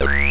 three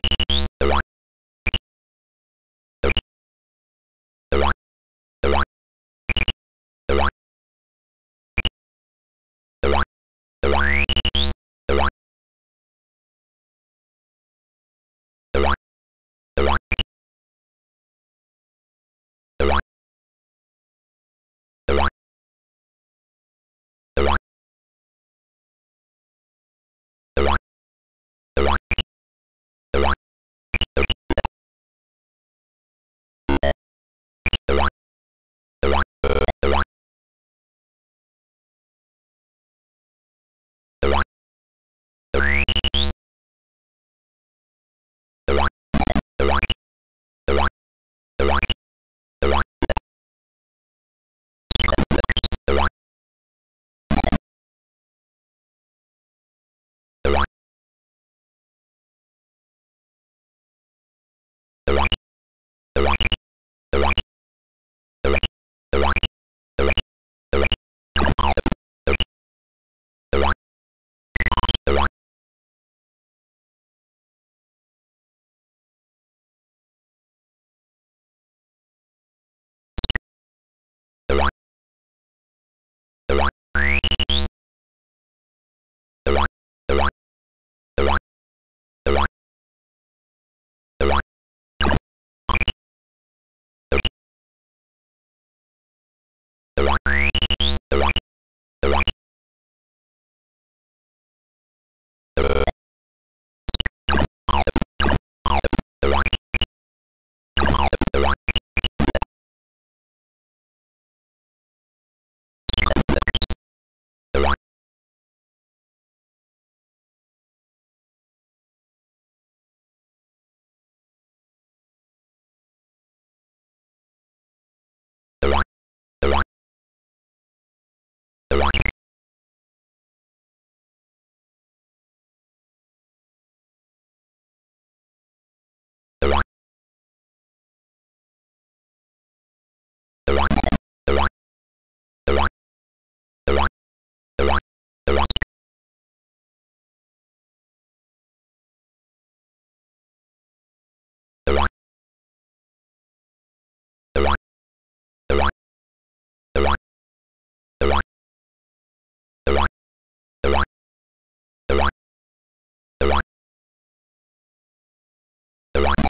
What?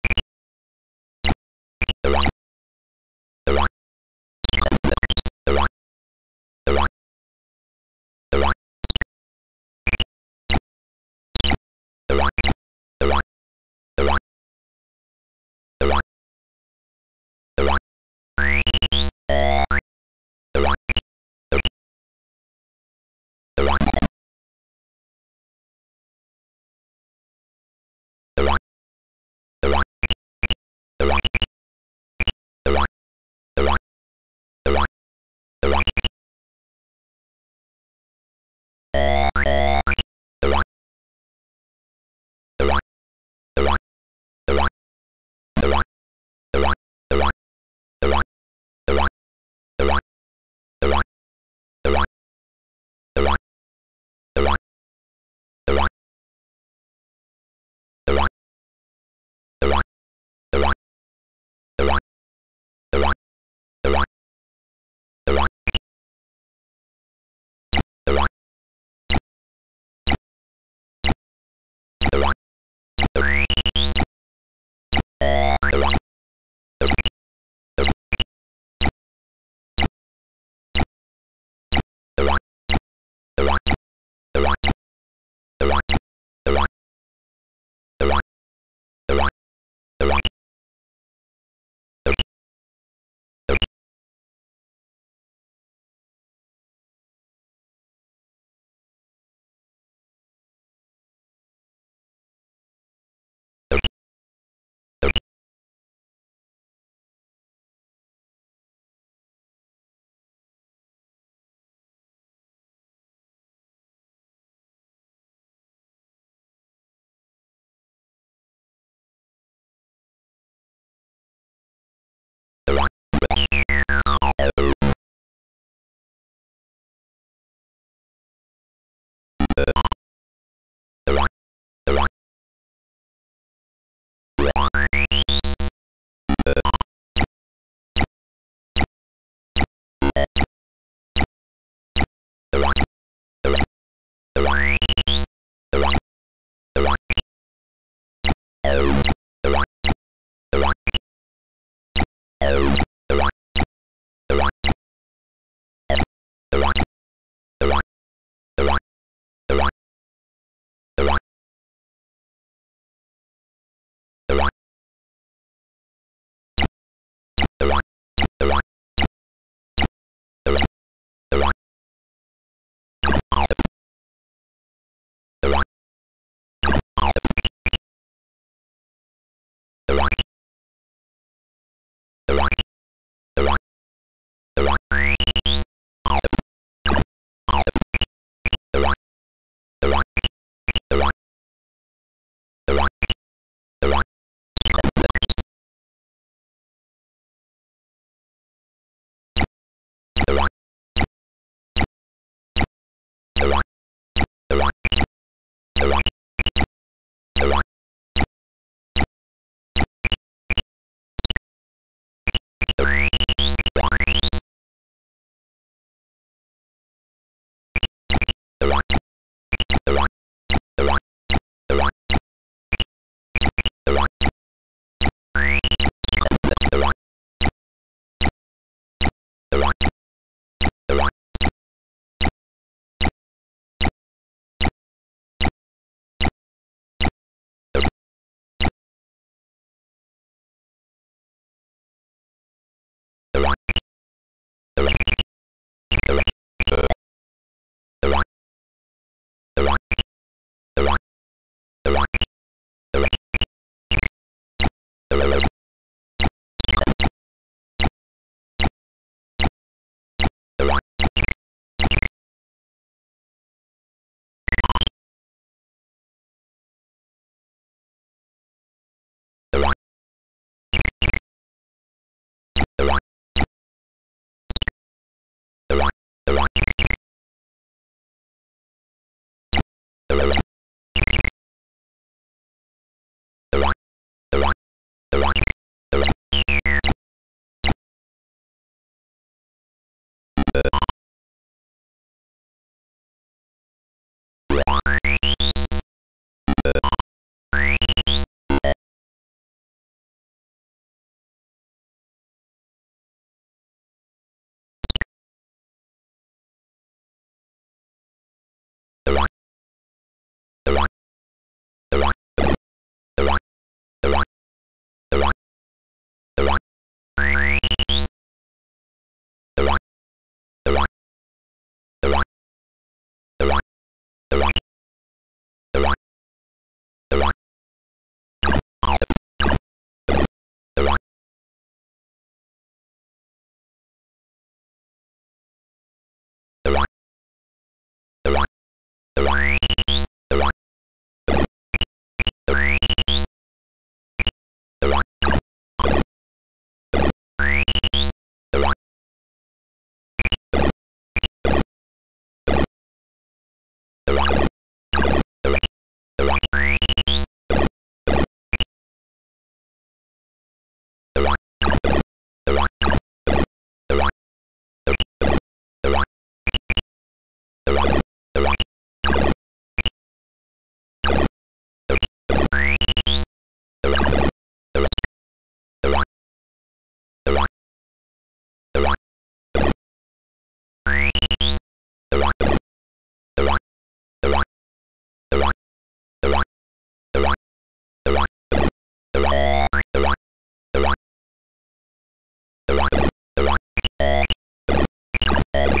Uh.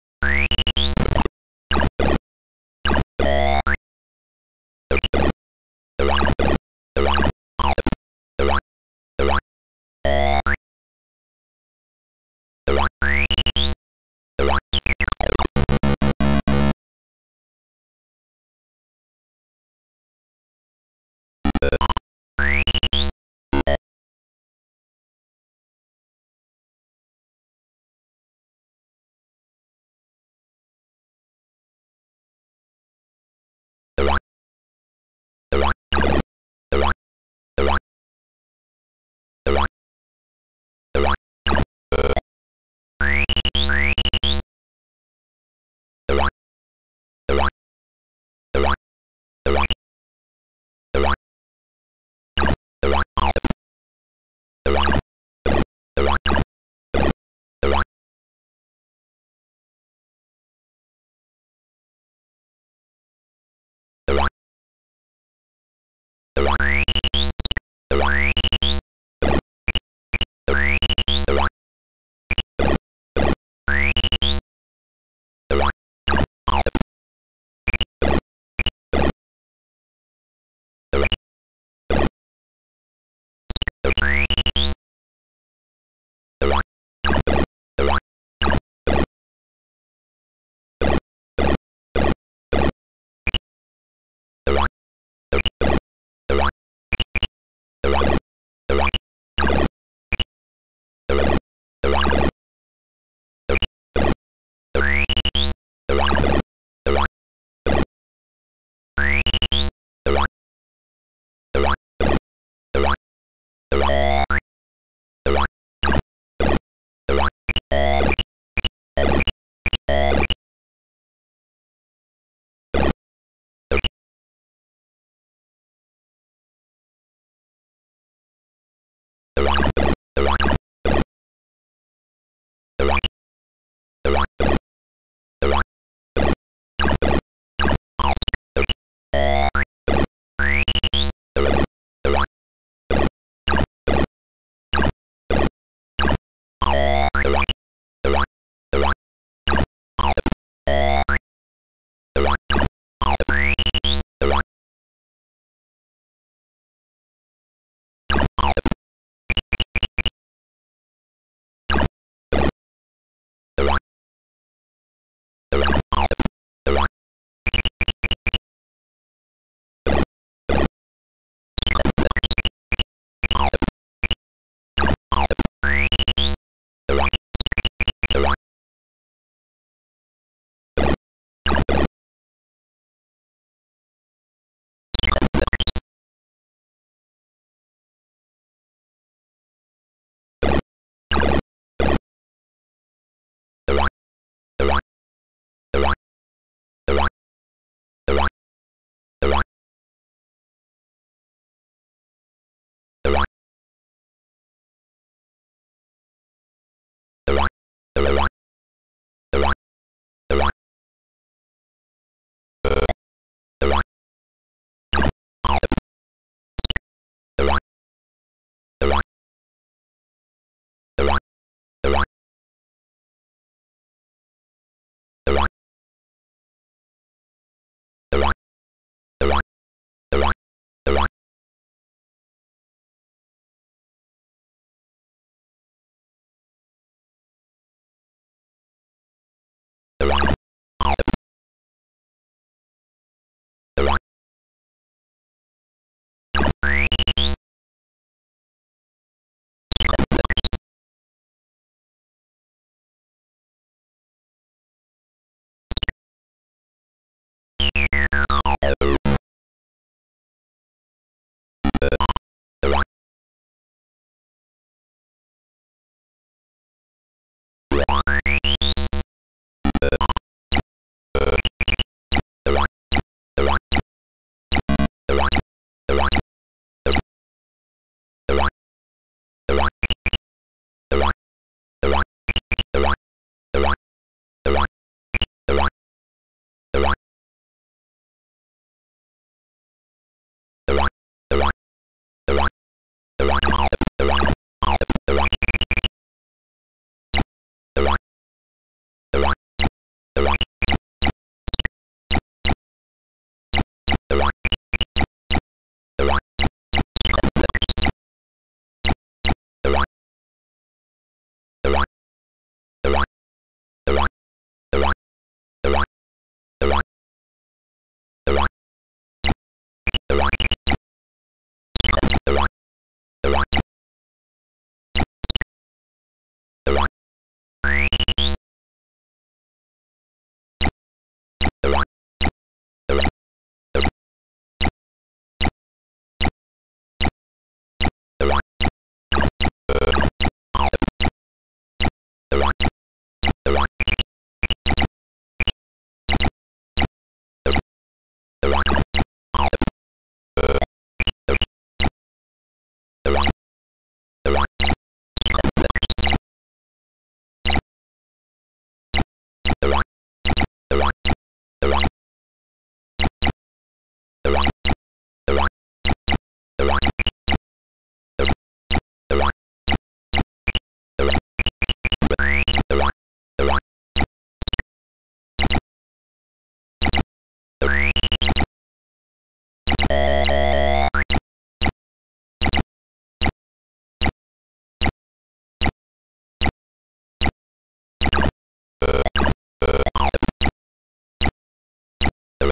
you. Uh...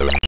Yeah.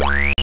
Bye.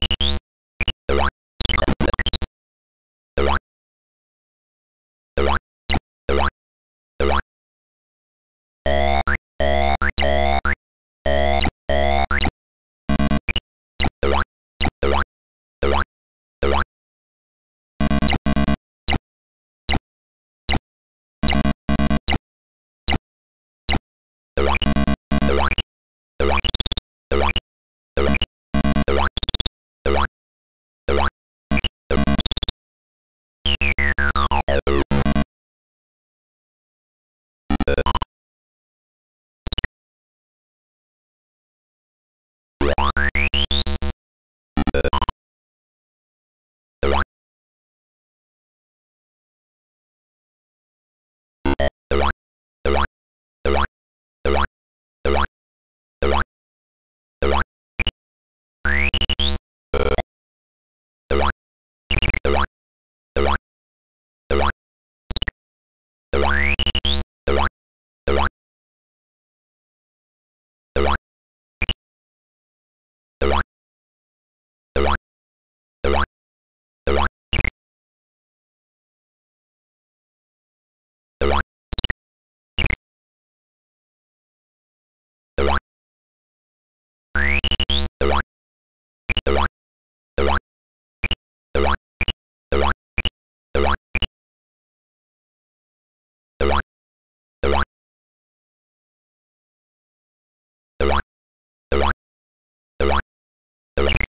the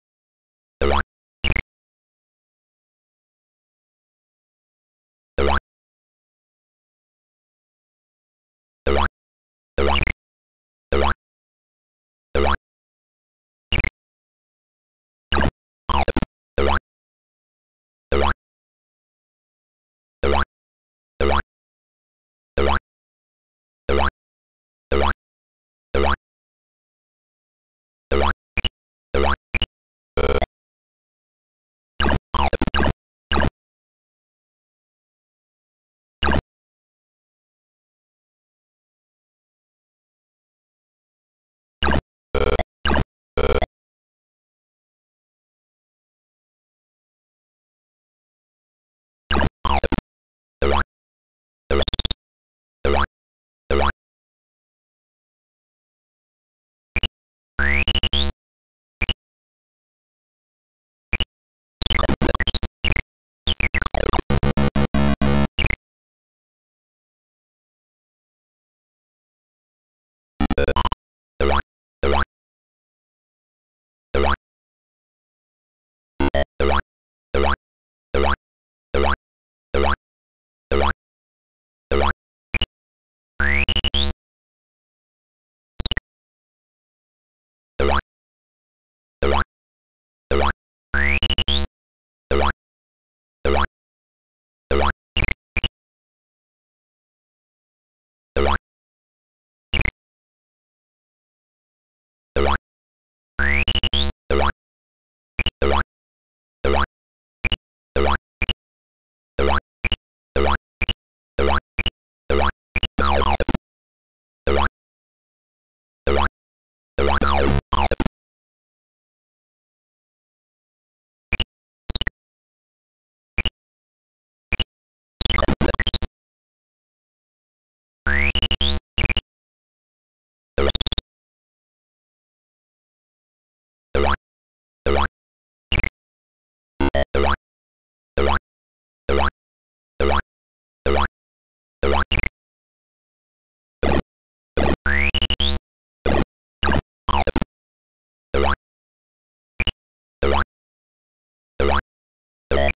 you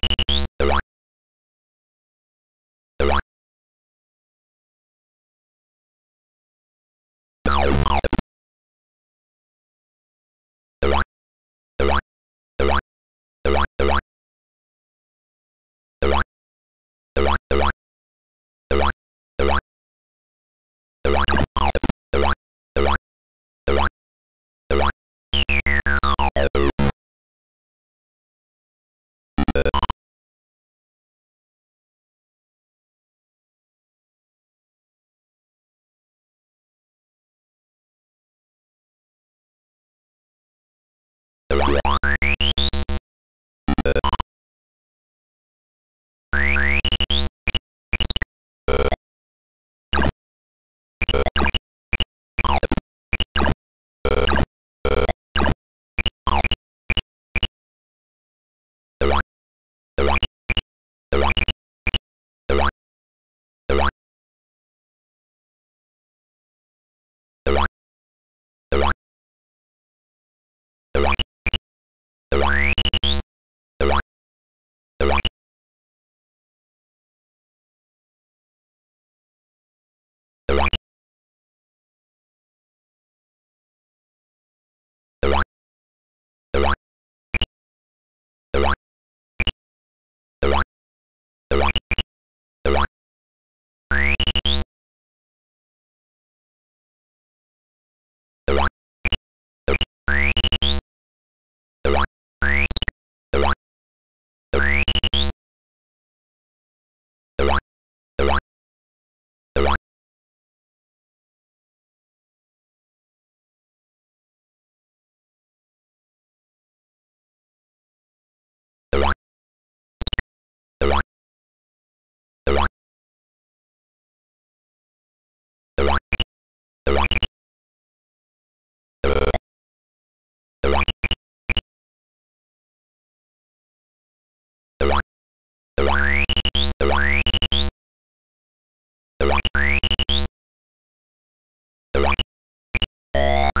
Uh...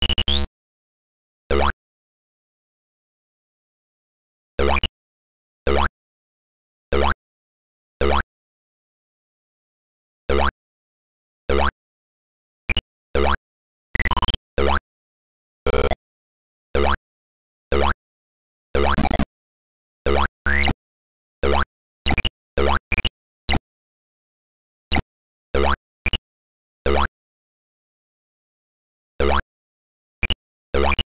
The rock.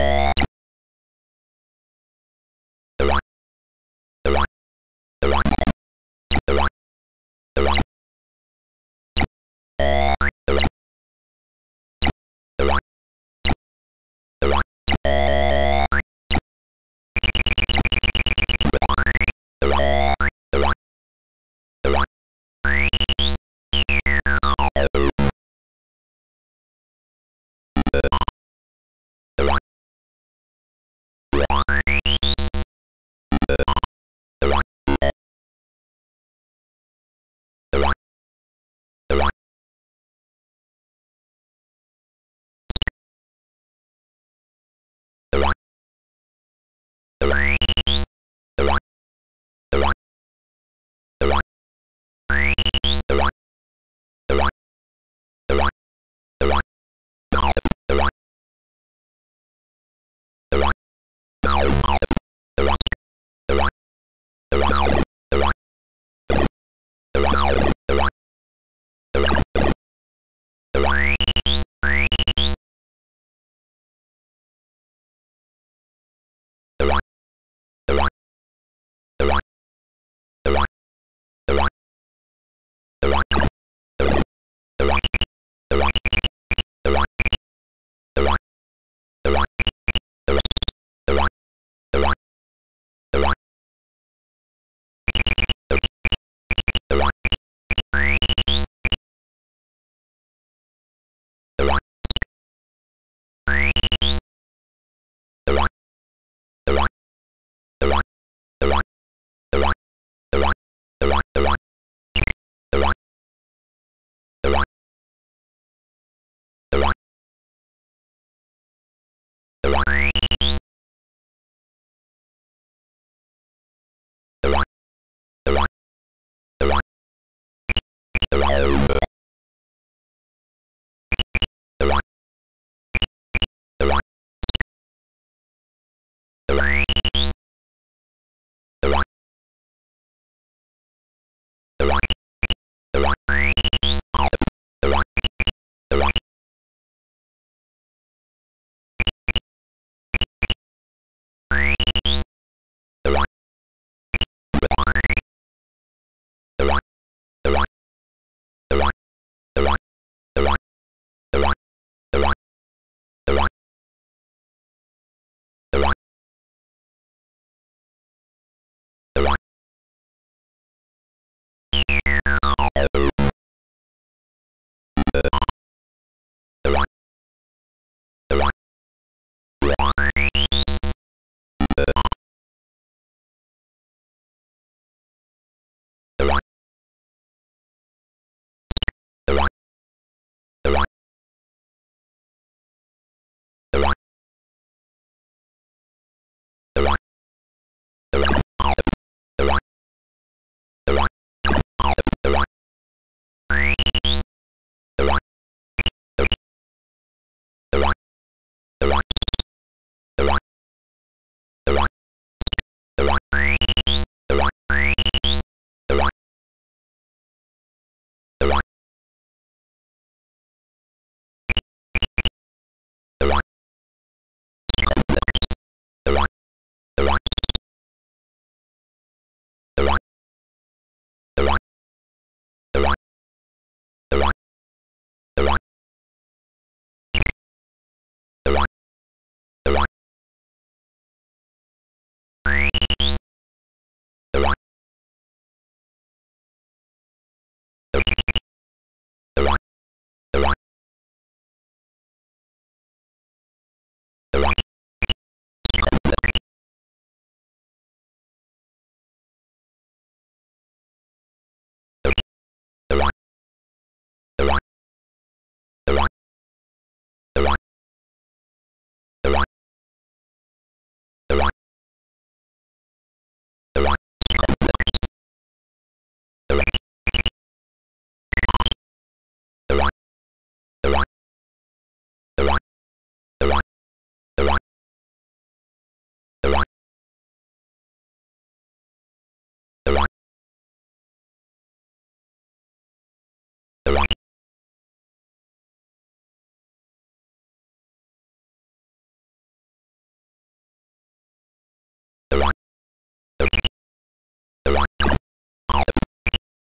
Uh... Wow.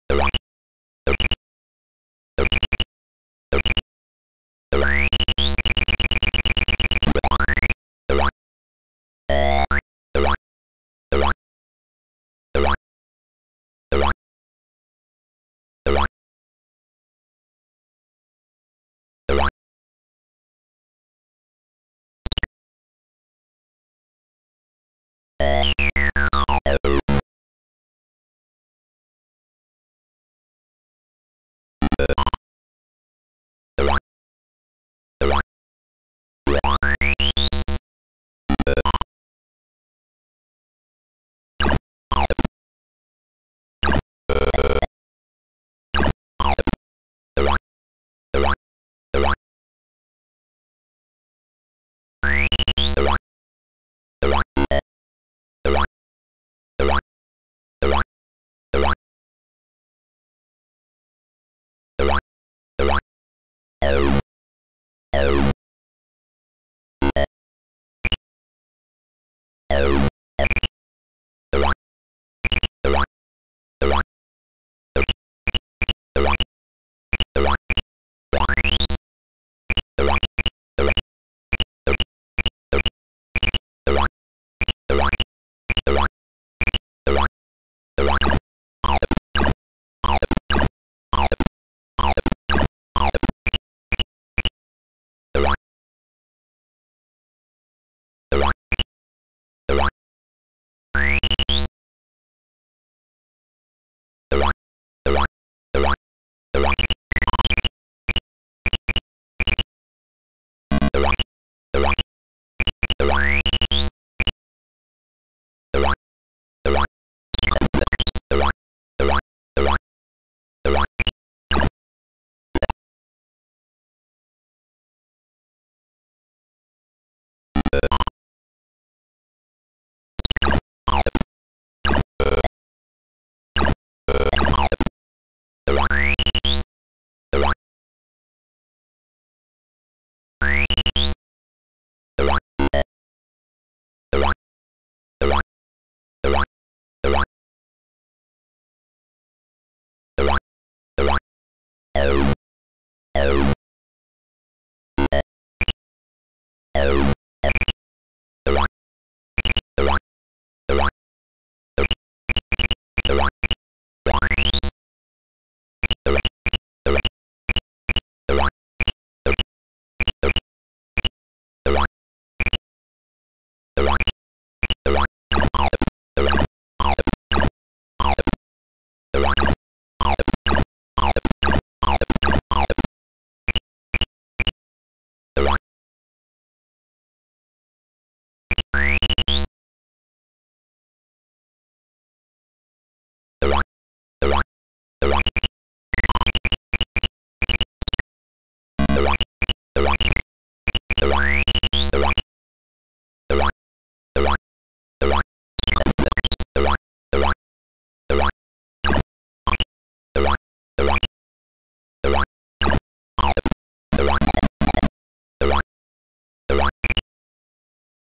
Yeah.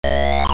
Uh...